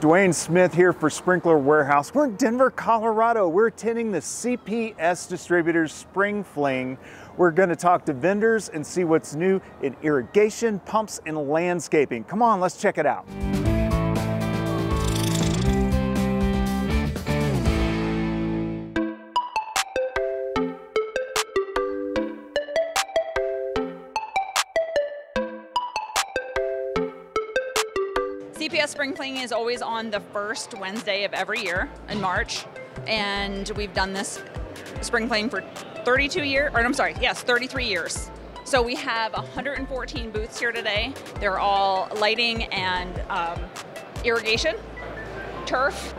Dwayne Smith here for Sprinkler Warehouse. We're in Denver, Colorado. We're attending the CPS Distributors Spring Fling. We're going to talk to vendors and see what's new in irrigation, pumps, and landscaping. Come on, let's check it out. CPS Spring Fling is always on the first Wednesday of every year in March, and we've done this Spring Fling for 32 years, or I'm sorry, yes, 33 years. So we have 114 booths here today. They're all lighting and um, irrigation, turf,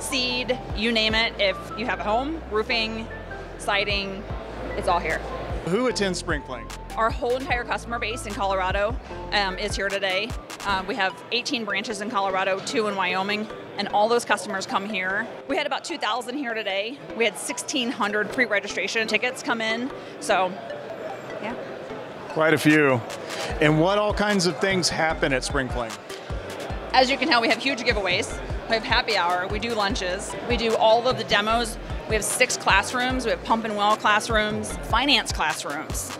seed, you name it. If you have a home, roofing, siding, it's all here. Who attends Spring Fling? Our whole entire customer base in Colorado um, is here today. Uh, we have 18 branches in Colorado, two in Wyoming, and all those customers come here. We had about 2,000 here today. We had 1,600 pre-registration tickets come in. So, yeah. Quite a few. And what all kinds of things happen at Spring Fling? As you can tell, we have huge giveaways. We have happy hour. We do lunches. We do all of the demos. We have six classrooms. We have pump and well classrooms, finance classrooms.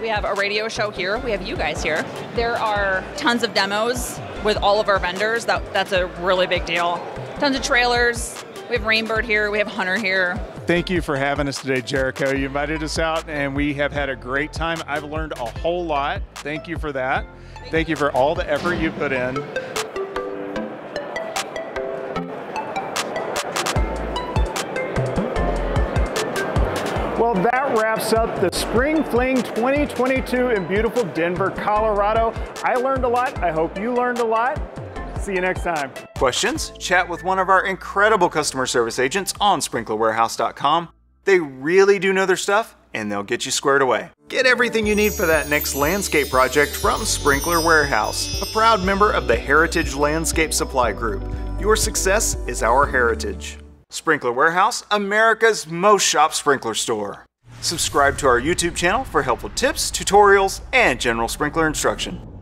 We have a radio show here. We have you guys here. There are tons of demos with all of our vendors. That, that's a really big deal. Tons of trailers. We have Rainbird here. We have Hunter here. Thank you for having us today, Jericho. You invited us out and we have had a great time. I've learned a whole lot. Thank you for that. Thank you for all the effort you put in. Well, that wraps up the Spring Fling 2022 in beautiful Denver, Colorado. I learned a lot. I hope you learned a lot. See you next time. Questions? Chat with one of our incredible customer service agents on sprinklerwarehouse.com. They really do know their stuff and they'll get you squared away. Get everything you need for that next landscape project from Sprinkler Warehouse, a proud member of the Heritage Landscape Supply Group. Your success is our heritage. Sprinkler Warehouse, America's most shop sprinkler store. Subscribe to our YouTube channel for helpful tips, tutorials, and general sprinkler instruction.